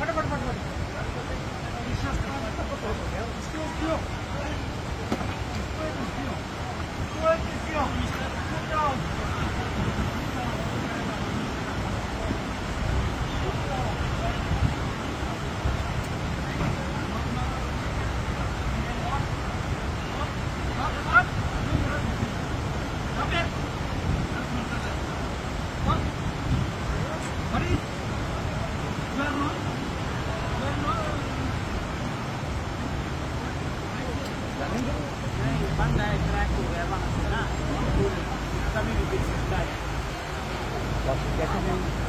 फटाफट banda è greco e avanza, non pure, sta vivi per il